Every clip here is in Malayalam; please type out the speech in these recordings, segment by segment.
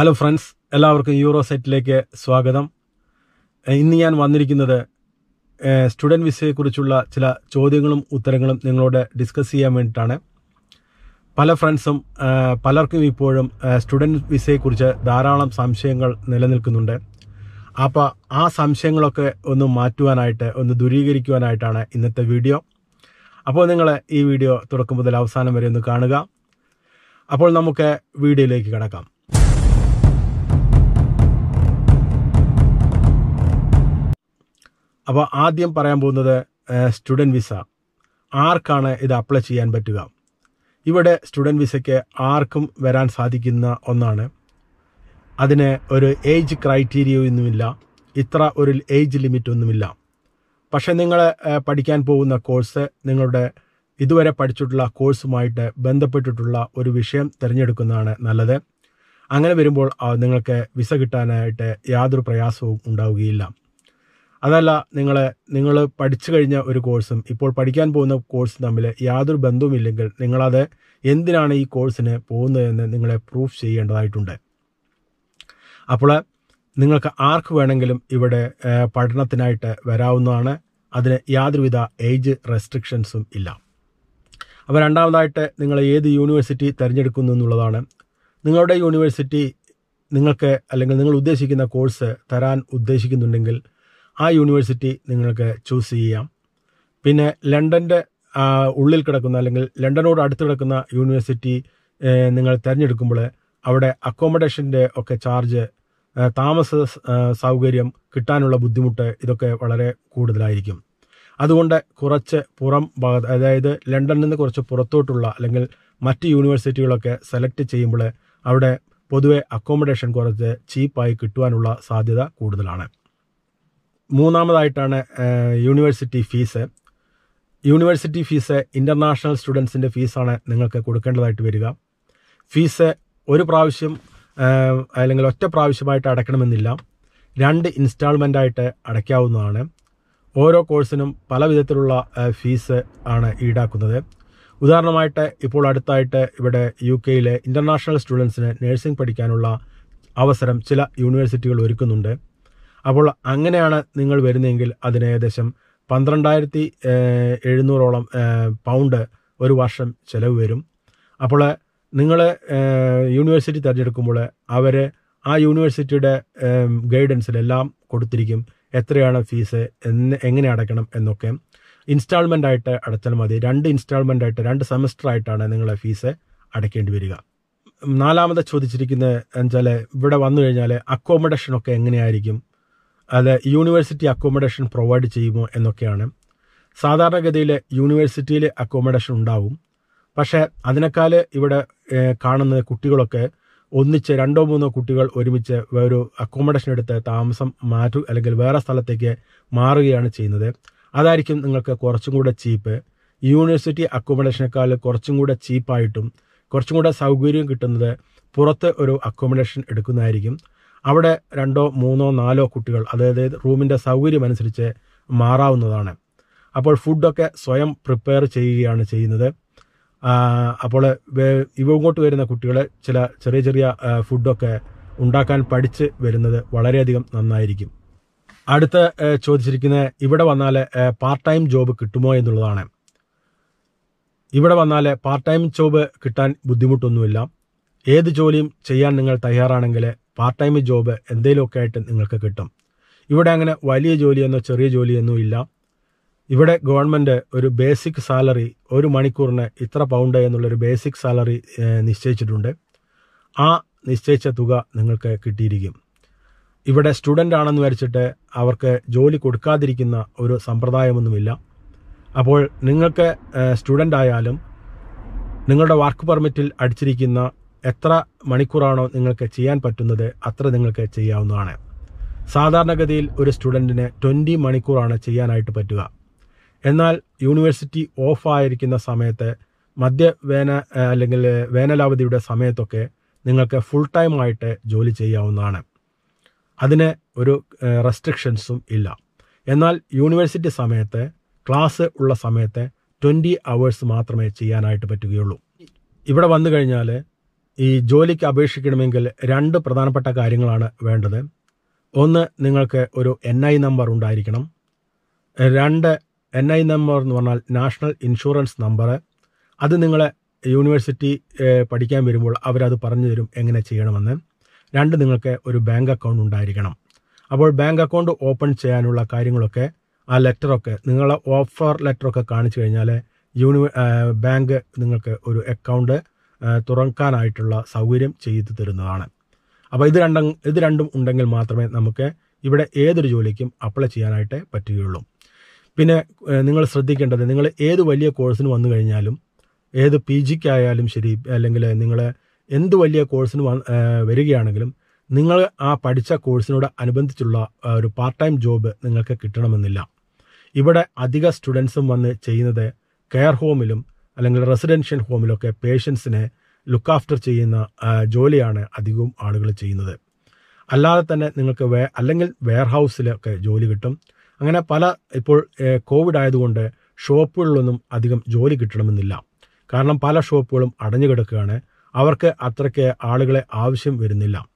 ഹലോ ഫ്രണ്ട്സ് എല്ലാവർക്കും യൂറോ സെറ്റിലേക്ക് സ്വാഗതം ഇന്ന് ഞാൻ വന്നിരിക്കുന്നത് സ്റ്റുഡന്റ് വിസയെക്കുറിച്ചുള്ള ചില ചോദ്യങ്ങളും ഉത്തരങ്ങളും നിങ്ങളോട് ഡിസ്കസ് ചെയ്യാൻ വേണ്ടിയിട്ടാണ്. പല ഫ്രണ്ട്സും പലർക്കും ഇപ്പോഴും സ്റ്റുഡന്റ് വിസയെക്കുറിച്ച് ധാരാളം സംശയങ്ങൾ നിലനിൽക്കുന്നുണ്ട്. അപ്പോൾ ആ സംശയങ്ങളൊക്കെ ഒന്ന് മാറ്റുവാനായിട്ട് ഒന്ന് ദൂരീകരിക്കുവാനായിട്ടാണ് ഇന്നത്തെ വീഡിയോ. അപ്പോൾ നിങ്ങൾ ഈ വീഡിയോ തുടക്കം മുതൽ അവസാനം വരെ ഒന്ന് കാണുക. അപ്പോൾ നമുക്ക് വീഡിയോയിലേക്ക് കിടക്കാം. അപ്പോൾ ആദ്യം പറയാൻ പോകുന്നത് സ്റ്റുഡന്റ് വിസ. ആർക്കാണ് ഇത് അപ്ലൈ ചെയ്യാൻ പറ്റുക? ഇവിടെ സ്റ്റുഡന്റ് വിസയ്ക്ക് ആർക്കും വരാൻ സാധിക്കുന്ന ഒന്നാണ്. അതിന് ഒരു ഏജ് ക്രൈറ്റീരിയയൊന്നുമില്ല. ഇത്ര ഒരു ഏജ് ലിമിറ്റ് ഒന്നുമില്ല പക്ഷേ നിങ്ങൾ പഠിക്കാൻ പോകുന്ന കോഴ്സ് നിങ്ങളുടെ ഇതുവരെ പഠിച്ചിട്ടുള്ള കോഴ്സുമായിട്ട് ബന്ധപ്പെട്ടിട്ടുള്ള ഒരു വിഷയം തിരഞ്ഞെടുക്കുന്നതാണ് നല്ലത്. അങ്ങനെ വരുമ്പോൾ നിങ്ങൾക്ക് വിസ കിട്ടാനായിട്ട് യാതൊരു പ്രയാസവും ഉണ്ടാവുകയില്ല. അതല്ല നിങ്ങളെ നിങ്ങൾ പഠിച്ചു കഴിഞ്ഞ ഒരു കോഴ്സും ഇപ്പോൾ പഠിക്കാൻ പോകുന്ന കോഴ്സും തമ്മിൽ യാതൊരു ബന്ധവുമില്ലെങ്കിൽ നിങ്ങളത് എന്തിനാണ് ഈ കോഴ്സിന് പോകുന്നതെന്ന് നിങ്ങളെ പ്രൂഫ് ചെയ്യേണ്ടതായിട്ടുണ്ട്. അപ്പോൾ നിങ്ങൾക്ക് ആർക്ക് വേണമെങ്കിലും ഇവിടെ പഠനത്തിനായിട്ട് വരാവുന്നതാണ്. അതിന് യാതൊരുവിധ ഏജ് റെസ്ട്രിക്ഷൻസും ഇല്ല. അപ്പോൾ രണ്ടാമതായിട്ട് നിങ്ങൾ ഏത് യൂണിവേഴ്സിറ്റി തിരഞ്ഞെടുക്കുന്നു എന്നുള്ളതാണ്. നിങ്ങളുടെ യൂണിവേഴ്സിറ്റി നിങ്ങൾക്ക് അല്ലെങ്കിൽ നിങ്ങൾ ഉദ്ദേശിക്കുന്ന കോഴ്സ് തരാൻ ഉദ്ദേശിക്കുന്നുണ്ടെങ്കിൽ ആ യൂണിവേഴ്സിറ്റി നിങ്ങൾക്ക് ചൂസ് ചെയ്യാം. പിന്നെ ലണ്ടന്റെ ഉള്ളിൽ കിടക്കുന്ന അല്ലെങ്കിൽ ലണ്ടനോട് അടുത്ത് കിടക്കുന്ന യൂണിവേഴ്സിറ്റി നിങ്ങൾ തിരഞ്ഞെടുക്കുമ്പോൾ അവിടെ അക്കോമഡേഷന്റെ ഒക്കെ ചാർജ് താമസ സൗകര്യം കിട്ടാനുള്ള ബുദ്ധിമുട്ട് ഇതൊക്കെ വളരെ കൂടുതലായിരിക്കും. അതുകൊണ്ട് കുറച്ച് പുറം ഭാഗത്ത് അതായത് ലണ്ടനിൽ നിന്ന് കുറച്ച് പുറത്തോട്ടുള്ള അല്ലെങ്കിൽ മറ്റ് യൂണിവേഴ്സിറ്റികളൊക്കെ സെലക്ട് ചെയ്യുമ്പോൾ അവിടെ പൊതുവെ അക്കോമഡേഷൻ കുറച്ച് ചീപ്പായി കിട്ടുവാനുള്ള സാധ്യത കൂടുതലാണ്. മൂന്നാമതായിട്ടാണ് university fees. University fees international സ്റ്റുഡൻസിന്റെ ഫീസാണ് നിങ്ങൾക്ക് കൊടുക്കേണ്ടതായിട്ട് വരിക. ഫീസ് ഒരു പ്രാവശ്യം അല്ലെങ്കിൽ ഒറ്റ പ്രാവശ്യമായിട്ട് അടയ്ക്കണമെന്നില്ല. രണ്ട് ഇൻസ്റ്റാൾമെന്റ് ആയിട്ട് അടയ്ക്കാവുന്നതാണ്. ഓരോ കോഴ്സിനും പല വിധത്തിലുള്ള ഫീസ് ആണ് ഈടാക്കുന്നത്. ഉദാഹരണമായിട്ട് ഇപ്പോൾ അടുത്തായിട്ട് ഇവിടെ യു കെയിലെ ഇന്റർനാഷണൽ സ്റ്റുഡൻസിന് നഴ്സിംഗ് പഠിക്കാനുള്ള അവസരം ചില യൂണിവേഴ്സിറ്റികൾ ഒരുക്കുന്നുണ്ട്. അപ്പോൾ അങ്ങനെയാണ് നിങ്ങൾ വരുന്നതെങ്കിൽ അതിന് ഏകദേശം പന്ത്രണ്ടായിരത്തി എഴുന്നൂറോളം പൗണ്ട് ഒരു വർഷം ചിലവ് വരും. അപ്പോൾ നിങ്ങൾ യൂണിവേഴ്സിറ്റി തിരഞ്ഞെടുക്കുമ്പോൾ അവർ ആ യൂണിവേഴ്സിറ്റിയുടെ ഗൈഡൻസിലെല്ലാം കൊടുത്തിരിക്കും എത്രയാണ് ഫീസ് എന്ന് എങ്ങനെ അടയ്ക്കണം എന്നൊക്കെ. ഇൻസ്റ്റാൾമെന്റ് ആയിട്ട് അടച്ചാൽ മതി. രണ്ട് ഇൻസ്റ്റാൾമെന്റ് ആയിട്ട് രണ്ട് സെമസ്റ്റർ ആയിട്ടാണ് നിങ്ങളെ ഫീസ് അടയ്ക്കേണ്ടി വരിക. നാലാമത് ചോദിച്ചിരിക്കുന്നത് വെച്ചാൽ ഇവിടെ വന്നു കഴിഞ്ഞാൽ അക്കോമഡേഷനൊക്കെ എങ്ങനെയായിരിക്കും? അത് യൂണിവേഴ്സിറ്റി അക്കോമഡേഷൻ പ്രൊവൈഡ് ചെയ്യുമോ എന്നൊക്കെയാണ്. സാധാരണഗതിയിൽ യൂണിവേഴ്സിറ്റിയിൽ അക്കോമഡേഷൻ ഉണ്ടാവും. പക്ഷേ അതിനേക്കാൾ ഇവിടെ കാണുന്ന കുട്ടികളൊക്കെ ഒന്നിച്ച് രണ്ടോ മൂന്നോ കുട്ടികൾ ഒരുമിച്ച് ഒരു അക്കോമഡേഷൻ എടുത്ത് താമസം മാറ്റു അല്ലെങ്കിൽ വേറെ സ്ഥലത്തേക്ക് മാറുകയാണ് ചെയ്യുന്നത്. അതായിരിക്കും നിങ്ങൾക്ക് കുറച്ചും കൂടെ ചീപ്പ് യൂണിവേഴ്സിറ്റി അക്കോമഡേഷനേക്കാൾ കുറച്ചും കൂടെ ചീപ്പായിട്ടും കുറച്ചും കൂടെ സൗകര്യം കിട്ടുന്നത് പുറത്ത് ഒരു അക്കോമഡേഷൻ എടുക്കുന്നതായിരിക്കും. അവിടെ രണ്ടോ മൂന്നോ നാലോ കുട്ടികൾ അതായത് റൂമിന്റെ സൗകര്യം അനുസരിച്ച് മാറാവുന്നതാണ്. അപ്പോൾ ഫുഡൊക്കെ സ്വയം പ്രിപ്പയർ ചെയ്യുകയാണ് ചെയ്യുന്നത്. അപ്പോൾ വേ- ഇവ ഇങ്ങോട്ട് വരുന്ന കുട്ടികളെ ചില ചെറിയ ചെറിയ ഫുഡൊക്കെ ഉണ്ടാക്കാൻ പഠിച്ച് വരുന്നത് വളരെയധികം നന്നായിരിക്കും. അടുത്ത ചോദിച്ചിരിക്കുന്ന ഇവിടെ വന്നാൽ പാർട്ട് ടൈം ജോബ് കിട്ടുമോ എന്നുള്ളതാണ്. ഇവിടെ വന്നാൽ പാർട്ട് ടൈം ജോബ് കിട്ടാൻ ബുദ്ധിമുട്ടൊന്നുമില്ല. ഏത് ജോലിയും ചെയ്യാൻ നിങ്ങൾ തയ്യാറാണെങ്കിൽ പാർട്ട് ടൈം ജോബ് എന്തെങ്കിലുമൊക്കെ ആയിട്ട് നിങ്ങൾക്ക് കിട്ടും. ഇവിടെ അങ്ങനെ വലിയ ജോലിയെന്നോ ചെറിയ ജോലിയെന്നോ ഇല്ല. ഇവിടെ ഗവൺമെന്റ് ഒരു ബേസിക് സാലറി ഒരു മണിക്കൂറിന് ഇത്ര പൗണ്ട് എന്നുള്ളൊരു ബേസിക് സാലറി നിശ്ചയിച്ചിട്ടുണ്ട്. ആ നിശ്ചയിച്ച തുക നിങ്ങൾക്ക് കിട്ടിയിരിക്കും. ഇവിടെ സ്റ്റുഡന്റ് ആണെന്ന് വരച്ചിട്ട് അവർക്ക് ജോലി കൊടുക്കാതിരിക്കുന്ന ഒരു സമ്പ്രദായമൊന്നുമില്ല. അപ്പോൾ നിങ്ങൾക്ക് സ്റ്റുഡന്റ് ആയാലും നിങ്ങളുടെ വർക്ക് പെർമിറ്റിൽ അടിച്ചിരിക്കുന്ന എത്ര മണിക്കൂറാണോ നിങ്ങൾക്ക് ചെയ്യാൻ പറ്റുന്നത് അത്ര നിങ്ങൾക്ക് ചെയ്യാവുന്നതാണ്. സാധാരണഗതിയിൽ ഒരു സ്റ്റുഡന്റിന് ട്വന്റി മണിക്കൂറാണ് ചെയ്യാനായിട്ട് പറ്റുക. എന്നാൽ യൂണിവേഴ്സിറ്റി ഓഫ് ആയിരിക്കുന്ന സമയത്ത് മധ്യവേന അല്ലെങ്കിൽ വേനലവധിയുടെ സമയത്തൊക്കെ നിങ്ങൾക്ക് ഫുൾ ടൈം ആയിട്ട് ജോലി ചെയ്യാവുന്നതാണ്. അതിന് ഒരു റെസ്ട്രിക്ഷൻസും ഇല്ല. എന്നാൽ യൂണിവേഴ്സിറ്റി സമയത്ത് ക്ലാസ് ഉള്ള സമയത്ത് ട്വന്റി അവേഴ്സ് മാത്രമേ ചെയ്യാനായിട്ട് പറ്റുകയുള്ളൂ. ഇവിടെ വന്നു കഴിഞ്ഞാൽ ഈ ജോലിക്ക് അപേക്ഷിക്കണമെങ്കിൽ രണ്ട് പ്രധാനപ്പെട്ട കാര്യങ്ങളാണ് വേണ്ടത്. ഒന്ന് നിങ്ങൾക്ക് ഒരു എൻ ഐ നമ്പർ ഉണ്ടായിരിക്കണം. രണ്ട് എൻ ഐ നമ്പർ എന്ന് പറഞ്ഞാൽ നാഷണൽ ഇൻഷുറൻസ് നമ്പർ അത് നിങ്ങളെ യൂണിവേഴ്സിറ്റി പഠിക്കാൻ വരുമ്പോൾ അവരത് പറഞ്ഞു തരും എങ്ങനെ ചെയ്യണമെന്ന്. രണ്ട് നിങ്ങൾക്ക് ഒരു ബാങ്ക് അക്കൗണ്ട് ഉണ്ടായിരിക്കണം. അപ്പോൾ ബാങ്ക് അക്കൗണ്ട് ഓപ്പൺ ചെയ്യാനുള്ള കാര്യങ്ങളൊക്കെ ആ ലെറ്ററൊക്കെ നിങ്ങളെ ഓഫർ ലെറ്ററൊക്കെ കാണിച്ചു കഴിഞ്ഞാൽ യൂണി ബാങ്ക് നിങ്ങൾക്ക് ഒരു അക്കൗണ്ട് തുറക്കാനായിട്ടുള്ള സൗകര്യം ചെയ്തു തരുന്നതാണ്. അപ്പോൾ ഇത് രണ്ടും ഇത് രണ്ടും ഉണ്ടെങ്കിൽ മാത്രമേ നമുക്ക് ഇവിടെ ഏതൊരു ജോലിക്കും അപ്ലൈ ചെയ്യാനായിട്ട് പറ്റുകയുള്ളൂ. പിന്നെ നിങ്ങൾ ശ്രദ്ധിക്കേണ്ടത് നിങ്ങൾ ഏത് വലിയ കോഴ്സിന് വന്നു കഴിഞ്ഞാലും ഏത് പി ജിക്കായാലും ശരി അല്ലെങ്കിൽ നിങ്ങൾ എന്ത് വലിയ കോഴ്സിന് വരികയാണെങ്കിലും നിങ്ങൾ ആ പഠിച്ച കോഴ്സിനോട് അനുബന്ധിച്ചുള്ള ഒരു പാർട്ട് ടൈം ജോബ് നിങ്ങൾക്ക് കിട്ടണമെന്നില്ല. ഇവിടെ അധിക സ്റ്റുഡൻസും വന്ന് ചെയ്യുന്നത് കെയർ ഹോമിലും അല്ലെങ്കിൽ റെസിഡൻഷ്യൽ ഹോമിലൊക്കെ പേഷ്യൻസിനെ ലുക്ക് ആഫ്റ്റർ ചെയ്യുന്ന ജോലിയാണ് അധികവും ആളുകൾ ചെയ്യുന്നത്. അല്ലാതെ തന്നെ നിങ്ങൾക്ക് വേ അല്ലെങ്കിൽ വെയർഹൗസിലൊക്കെ ജോലി കിട്ടും. അങ്ങനെ പല ഇപ്പോൾ കോവിഡ് ആയതുകൊണ്ട് ഷോപ്പുകളിലൊന്നും അധികം ജോലി കിട്ടണമെന്നില്ല. കാരണം പല ഷോപ്പുകളും അടഞ്ഞു കിടക്കുകയാണ്. അവർക്ക് അത്രയ്ക്ക് ആളുകളെ ആവശ്യം വരുന്നില്ല.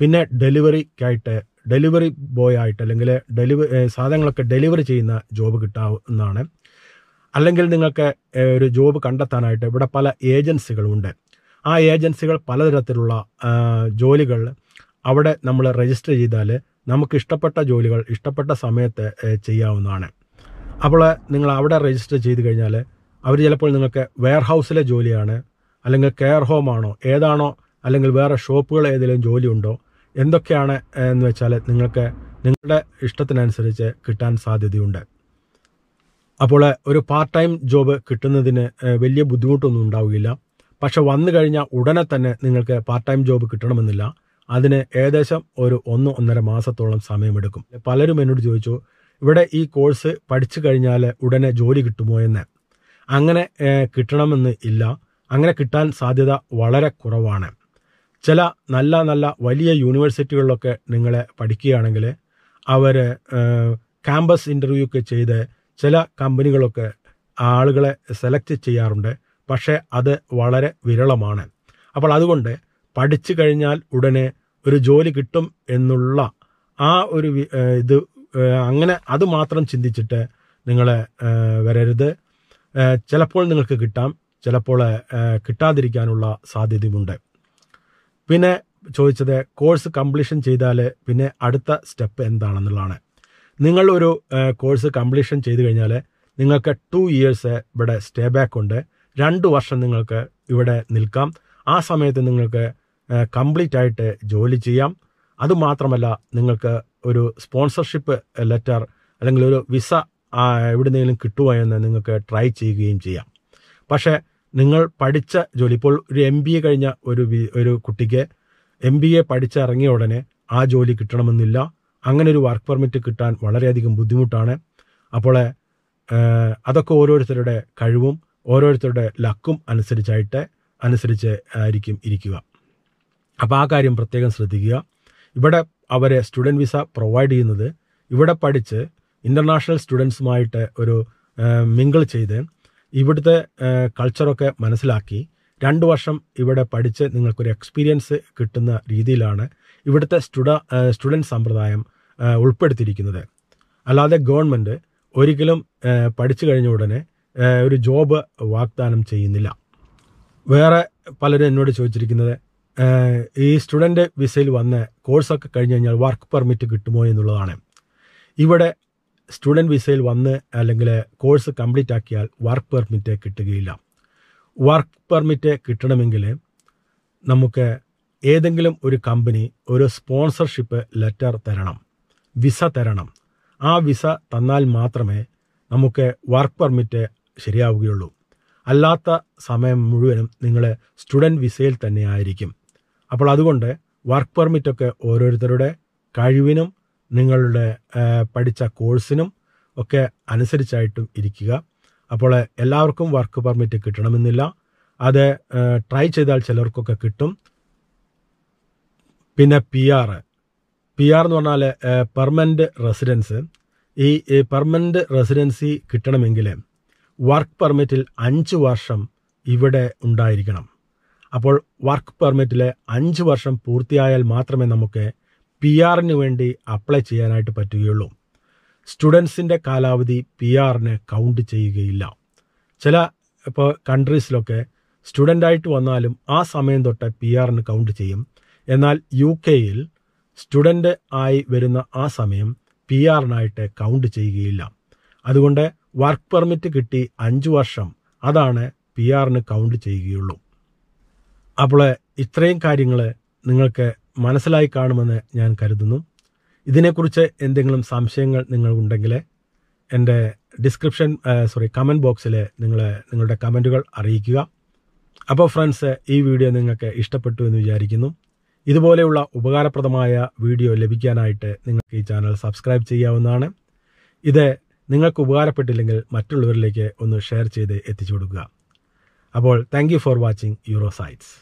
പിന്നെ ഡെലിവറിക്കായിട്ട് ഡെലിവറി ബോയ് ആയിട്ട് അല്ലെങ്കിൽ ഡെലിവറി സാധനങ്ങളൊക്കെ ഡെലിവറി ചെയ്യുന്ന ജോബ് കിട്ടാവുന്നതാണ്. അല്ലെങ്കിൽ നിങ്ങൾക്ക് ഒരു ജോബ് കണ്ടെത്താനായിട്ട് ഇവിടെ പല ഏജൻസികളുണ്ട്. ആ ഏജൻസികൾ പലതരത്തിലുള്ള ജോലികൾ അവിടെ നമ്മൾ രജിസ്റ്റർ ചെയ്താൽ നമുക്ക് ഇഷ്ടപ്പെട്ട ജോലികൾ ഇഷ്ടപ്പെട്ട സമയത്ത് ചെയ്യാവുന്നതാണ്. അപ്പോൾ നിങ്ങൾ അവിടെ രജിസ്റ്റർ ചെയ്ത് കഴിഞ്ഞാൽ അവർ ചിലപ്പോൾ നിങ്ങൾക്ക് വെയർ ഹൗസിലെ ജോലിയാണ് അല്ലെങ്കിൽ കെയർ ഹോം ആണോ ഏതാണോ അല്ലെങ്കിൽ വേറെ ഷോപ്പുകൾ ഏതെങ്കിലും ജോലിയുണ്ടോ എന്തൊക്കെയാണ് എന്ന് വെച്ചാൽ നിങ്ങൾക്ക് നിങ്ങളുടെ ഇഷ്ടത്തിനനുസരിച്ച് കിട്ടാൻ സാധ്യതയുണ്ട്. അപ്പോൾ ഒരു പാർട്ട് ടൈം ജോബ് കിട്ടുന്നതിന് വലിയ ബുദ്ധിമുട്ടൊന്നും ഉണ്ടാവുകയില്ല. പക്ഷെ വന്നു കഴിഞ്ഞാൽ ഉടനെ തന്നെ നിങ്ങൾക്ക് പാർട്ട് ടൈം ജോബ് കിട്ടണമെന്നില്ല. അതിന് ഏകദേശം ഒരു ഒന്ന് ഒന്നര മാസത്തോളം സമയമെടുക്കും. പലരും എന്നോട് ചോദിച്ചു ഇവിടെ ഈ കോഴ്സ് പഠിച്ചു കഴിഞ്ഞാൽ ഉടനെ ജോലി കിട്ടുമോ എന്ന്? അങ്ങനെ കിട്ടണമെന്ന് ഇല്ല. അങ്ങനെ കിട്ടാൻ സാധ്യത വളരെ കുറവാണ്. ചില നല്ല നല്ല വലിയ യൂണിവേഴ്സിറ്റികളിലൊക്കെ നിങ്ങളെ പഠിക്കുകയാണെങ്കിൽ അവർ ക്യാമ്പസ് ഇന്റർവ്യൂ ഒക്കെ ചെയ്ത് ചില കമ്പനികളൊക്കെ ആളുകളെ സെലക്ട് ചെയ്യാറുണ്ട്. പക്ഷേ അത് വളരെ വിരളമാണ്. അപ്പോൾ അതുകൊണ്ട് പഠിച്ചു കഴിഞ്ഞാൽ ഉടനെ ഒരു ജോലി കിട്ടും എന്നുള്ള ആ ഒരു ഇത് അങ്ങനെ അത് മാത്രം ചിന്തിച്ചിട്ട് നിങ്ങൾ വരരുത്. ചിലപ്പോൾ നിങ്ങൾക്ക് കിട്ടാം. ചിലപ്പോൾ കിട്ടാതിരിക്കാനുള്ള സാധ്യതയുമുണ്ട്. പിന്നെ ചോദിച്ചത് കോഴ്സ് കംപ്ലീഷൻ ചെയ്താൽ പിന്നെ അടുത്ത സ്റ്റെപ്പ് എന്താണെന്നുള്ളതാണ്. നിങ്ങൾ ഒരു കോഴ്സ് കംപ്ലീഷൻ ചെയ്ത് കഴിഞ്ഞാൽ നിങ്ങൾക്ക് ടു ഇയേഴ്സ് ഇവിടെ സ്റ്റേ ബാക്ക് ഉണ്ട്. രണ്ട് വർഷം നിങ്ങൾക്ക് ഇവിടെ നിൽക്കാം. ആ സമയത്ത് നിങ്ങൾക്ക് കംപ്ലീറ്റ് ആയിട്ട് ജോലി ചെയ്യാം. അതുമാത്രമല്ല നിങ്ങൾക്ക് ഒരു സ്പോൺസർഷിപ്പ് ലെറ്റർ അല്ലെങ്കിൽ ഒരു വിസ എവിടുന്നെങ്കിലും കിട്ടുമോ എന്ന് നിങ്ങൾക്ക് ട്രൈ ചെയ്യുകയും ചെയ്യാം. പക്ഷേ നിങ്ങൾ പഠിച്ച ജോലി ഇപ്പോൾ ഒരു എം ബി എ കഴിഞ്ഞ ഒരു ഒരു കുട്ടിക്ക് എം ബി എ പഠിച്ചിറങ്ങിയ ഉടനെ ആ ജോലി കിട്ടണമെന്നില്ല. അങ്ങനെ ഒരു വർക്ക് പെർമിറ്റ് കിട്ടാൻ വളരെയധികം ബുദ്ധിമുട്ടാണ്. അപ്പോൾ അതൊക്കെ ഓരോരുത്തരുടെ കഴിവും ഓരോരുത്തരുടെ ലക്കും അനുസരിച്ചായിട്ട് അനുസരിച്ച് ആയിരിക്കും ഇരിക്കുക. അപ്പോൾ ആ കാര്യം പ്രത്യേകം ശ്രദ്ധിക്കുക. ഇവിടെ അവരെ സ്റ്റുഡന്റ് വിസ പ്രൊവൈഡ് ചെയ്യുന്നത് ഇവിടെ പഠിച്ച് ഇന്റർനാഷണൽ സ്റ്റുഡൻസുമായിട്ട് ഒരു മിങ്കിൾ ചെയ്ത് ഇവിടുത്തെ കൾച്ചറൊക്കെ മനസ്സിലാക്കി രണ്ട് വർഷം ഇവിടെ പഠിച്ച് നിങ്ങൾക്കൊരു എക്സ്പീരിയൻസ് കിട്ടുന്ന രീതിയിലാണ് ഇവിടുത്തെ സ്റ്റുഡ സ്റ്റുഡന്റ് സമ്പ്രദായം ഉൾപ്പെടുത്തിയിരിക്കുന്നത്. അല്ലാതെ ഗവൺമെന്റ് ഒരിക്കലും പഠിച്ചു കഴിഞ്ഞ ഉടനെ ഒരു ജോബ് വാഗ്ദാനം ചെയ്യുന്നില്ല. വേറെ പലരും എന്നോട് ചോദിച്ചിരിക്കുന്നത് ഈ സ്റ്റുഡന്റ് വിസയിൽ വന്ന് കോഴ്സൊക്കെ കഴിഞ്ഞ് കഴിഞ്ഞാൽ വർക്ക് പെർമിറ്റ് കിട്ടുമോ എന്നുള്ളതാണ്. ഇവിടെ സ്റ്റുഡന്റ് വിസയിൽ വന്ന് അല്ലെങ്കിൽ കോഴ്സ് കംപ്ലീറ്റ് ആക്കിയാൽ വർക്ക് പെർമിറ്റ് കിട്ടുകയില്ല. വർക്ക് പെർമിറ്റ് കിട്ടണമെങ്കിൽ നമുക്ക് ഏതെങ്കിലും ഒരു കമ്പനി ഒരു സ്പോൺസർഷിപ്പ് ലെറ്റർ തരണം വിസ തരണം. ആ വിസ തന്നാൽ മാത്രമേ നമുക്ക് വർക്ക് പെർമിറ്റ് ശരിയാവുകയുള്ളൂ. അല്ലാത്ത സമയം മുഴുവനും നിങ്ങൾ സ്റ്റുഡന്റ് വിസയിൽ തന്നെ ആയിരിക്കും. അപ്പോൾ അതുകൊണ്ട് വർക്ക് പെർമിറ്റൊക്കെ ഓരോരുത്തരുടെ കഴിവിനും നിങ്ങളുടെ പഠിച്ച കോഴ്സിനും ഒക്കെ അനുസരിച്ചായിട്ടും ഇരിക്കുക. അപ്പോൾ എല്ലാവർക്കും വർക്ക് പെർമിറ്റ് കിട്ടണമെന്നില്ല. അത് ട്രൈ ചെയ്താൽ ചിലർക്കൊക്കെ കിട്ടും. പിന്നെ പി ആർ പി ആർ എന്ന് പറഞ്ഞാൽ പെർമനന്റ് റെസിഡൻസ് ഈ പെർമനന്റ് റെസിഡൻസി കിട്ടണമെങ്കിൽ വർക്ക് പെർമിറ്റിൽ അഞ്ച് വർഷം ഇവിടെ ഉണ്ടായിരിക്കണം. അപ്പോൾ വർക്ക് പെർമിറ്റിലെ അഞ്ച് വർഷം പൂർത്തിയായാൽ മാത്രമേ നമുക്ക് പി ആറിന് വേണ്ടി അപ്ലൈ ചെയ്യാനായിട്ട് പറ്റുകയുള്ളൂ. സ്റ്റുഡൻസിന്റെ കാലാവധി പി ആറിന് കൗണ്ട് ചെയ്യുകയില്ല. ചില ഇപ്പോൾ കൺട്രീസിലൊക്കെ സ്റ്റുഡന്റായിട്ട് വന്നാലും ആ സമയം തൊട്ട് പി ആറിന് കൗണ്ട് ചെയ്യും. എന്നാൽ യു കെയിൽ സ്റ്റുഡന്റ് ആയി വരുന്ന ആ സമയം പി ആറിനായിട്ട് കൗണ്ട് ചെയ്യുകയില്ല. അതുകൊണ്ട് വർക്ക് പെർമിറ്റ് കിട്ടി അഞ്ച് വർഷം അതാണ് പി ആറിന് കൗണ്ട് ചെയ്യുകയുള്ളൂ. അപ്പോൾ ഇത്രയും കാര്യങ്ങൾ നിങ്ങൾക്ക് മനസ്സിലായി കാണുമെന്ന് ഞാൻ കരുതുന്നു. ഇതിനെക്കുറിച്ച് എന്തെങ്കിലും സംശയങ്ങൾ നിങ്ങൾക്കുണ്ടെങ്കിൽ എന്റെ ഡിസ്ക്രിപ്ഷൻ സോറി കമന്റ് ബോക്സിൽ നിങ്ങൾ നിങ്ങളുടെ കമന്റുകൾ അറിയിക്കുക. അപ്പോൾ ഫ്രണ്ട്സ് ഈ വീഡിയോ നിങ്ങൾക്ക് ഇഷ്ടപ്പെട്ടു എന്ന് വിചാരിക്കുന്നു. ഇതുപോലെയുള്ള ഉപകാരപ്രദമായ വീഡിയോ ലഭിക്കാനായിട്ട് നിങ്ങൾക്ക് ഈ ചാനൽ സബ്സ്ക്രൈബ് ചെയ്യാവുന്നതാണ്. ഇത് നിങ്ങൾക്ക് ഉപകാരപ്പെട്ടില്ലെങ്കിൽ മറ്റുള്ളവരിലേക്ക് ഒന്ന് ഷെയർ ചെയ്ത് എത്തിച്ചു കൊടുക്കുക. അപ്പോൾ thank for watching euro sites